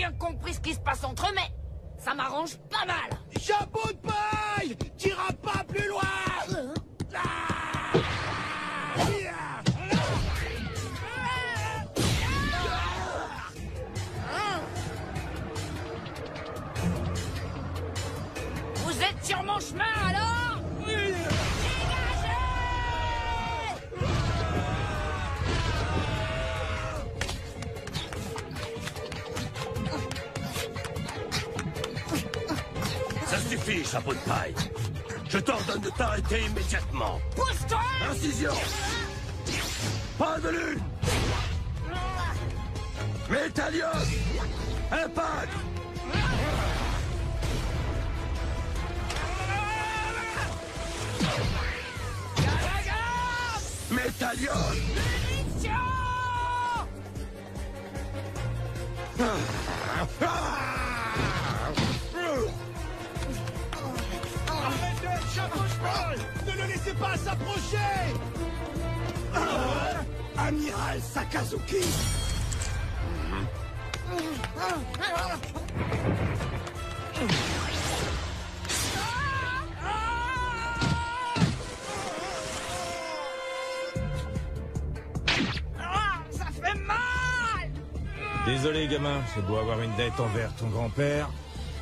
bien compris ce qui se passe entre eux, mais ça m'arrange pas mal. Chapeau de paille T'iras pas plus loin. Ah. Vous êtes sur mon chemin alors? Ça suffit, chapeau de paille. Je t'ordonne de t'arrêter immédiatement. Pousse-toi Incision. Pas de lune. Métallion Impact. Métallion Arrêtez, Ne le laissez pas s'approcher Ah Amiral Sakazuki Ah, Ça fait mal Désolé, gamin, j'ai beau avoir une dette envers ton grand-père.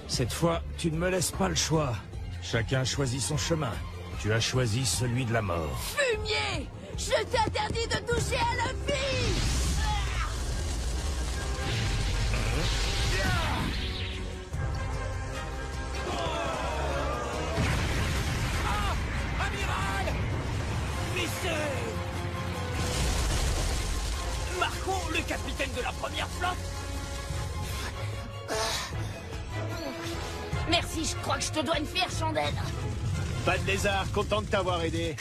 Cette fois, tu ne me laisses pas le choix. Chacun choisit son chemin. Tu as choisi celui de la mort. Fumier Je t'interdis de toucher à la vie Amiral Vissez Marco, le capitaine de la première flotte Merci, je crois que je te dois une fière chandelle. Pas de lézard, content de t'avoir aidé.